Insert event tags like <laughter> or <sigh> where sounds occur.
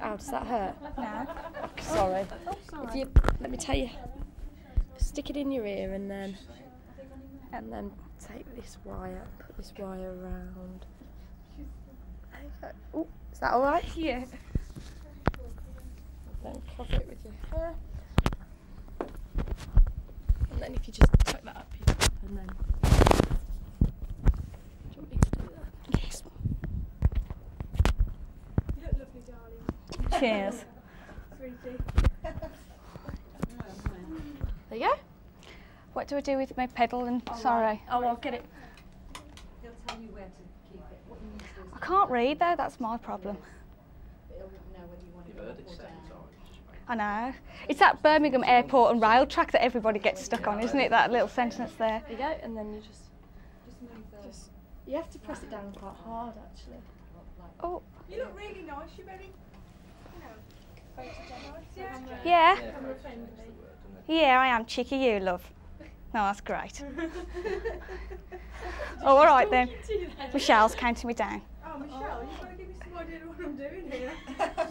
Ow, does that hurt? No. Oh, sorry. If you let me tell you, stick it in your ear and then and then take this wire, put this wire around. There you go. Oh, is that all right? Yeah. Then cover it with your hair. And then if you just tuck that up here and then. Do you want me to do that? Yes. Cheers. There you go. What do I do with my pedal and oh, sorry? Oh, I'll get it. He'll tell you where to keep it. What you need to I can't read though, that's my problem. he'll know whether you want You've up or down. I know. It's that Birmingham Airport and rail track that everybody gets stuck on, isn't it? That little sentence there. There you go, and then you just Just move the. just you have to press it down quite hard actually. Oh, You look really nice. You're very, it? Yeah, I am cheeky, you love. No, that's great. <laughs> oh, all right then. Michelle's counting me down. Oh, Michelle, you've got to give me some idea of what I'm doing here. Sure. <laughs>